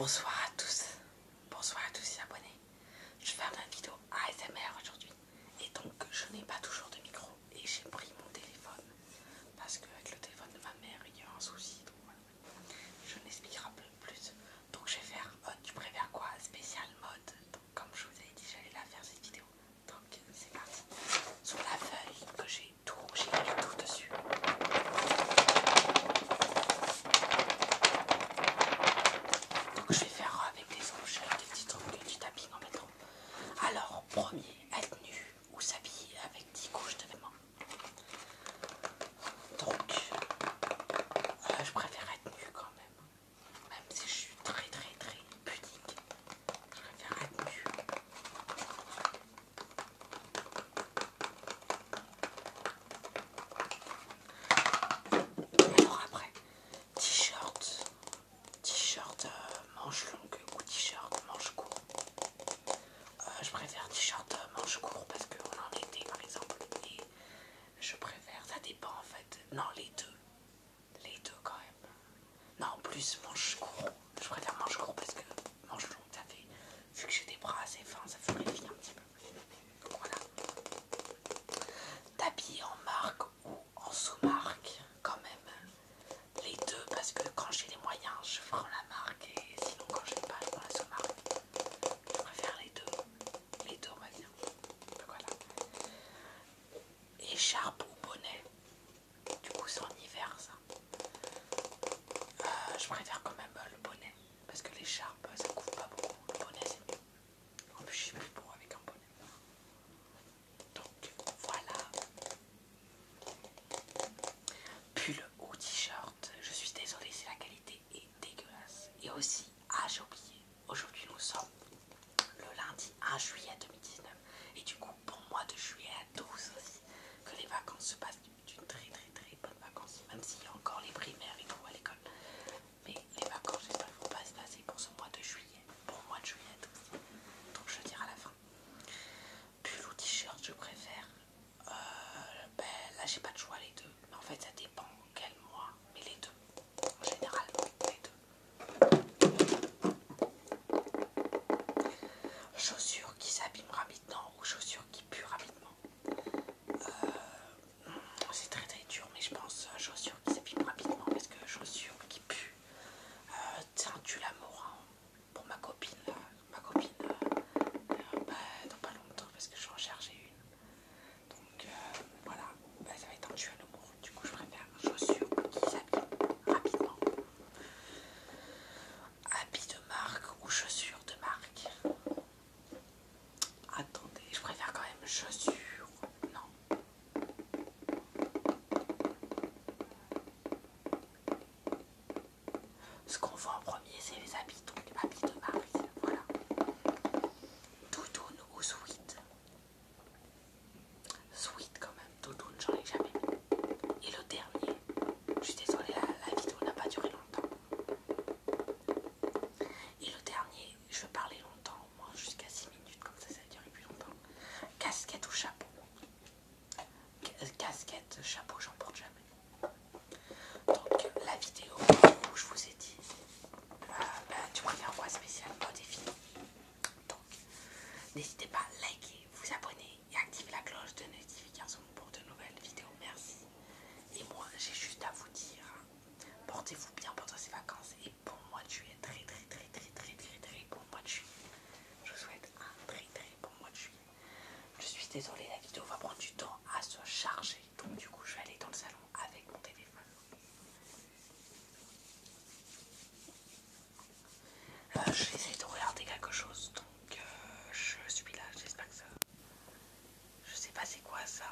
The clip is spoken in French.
Bons fatos. knowledge. aussi, ah j'ai oublié, aujourd'hui nous sommes le lundi 1 juillet 2019 et du coup pour moi de juillet à 12 aussi que les vacances se passent が chaussures. Non. Ce qu'on vend en はさ